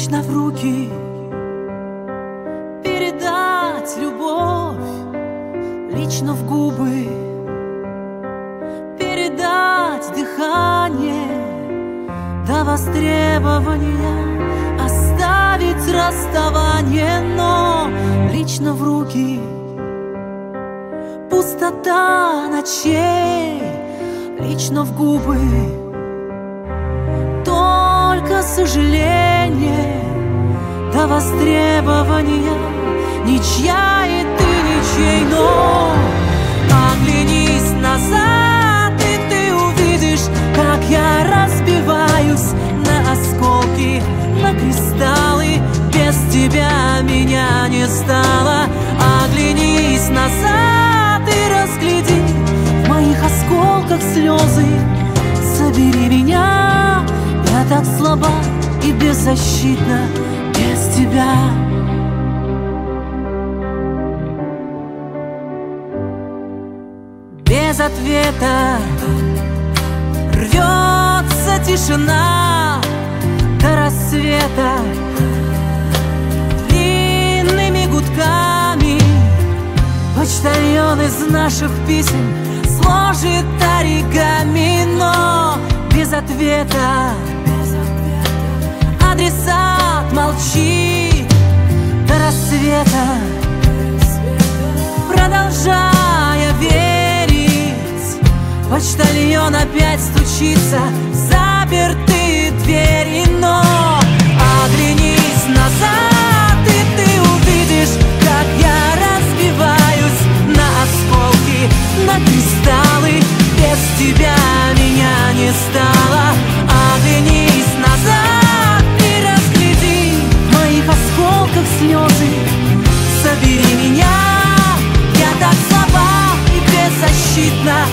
лично в руки. Передать любовь лично в губы. Передать дыхание до востребования. Оставить расставание, но лично в руки. Пустота ночей лично в губы Только сожаление до востребования Ничья и ты ничей, но Оглянись назад, и ты увидишь, как я разбиваюсь на осколки, на кристаллы. Без тебя меня не стало. Оглянись назад так слаба и беззащитна без тебя. Без ответа рвется тишина до рассвета Длинными гудками. Почтальон из наших писем Сложит оригами, но без ответа ночи до рассвета, продолжая верить. Почтальон опять стучится в запертые двери, но оглянись назад, и ты увидишь, как я разбиваюсь на осколки, на кристаллы. Без тебя меня не станет. язык Забери меня, я так слаба и беззащитна